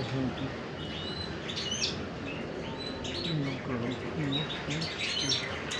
这是，嗯。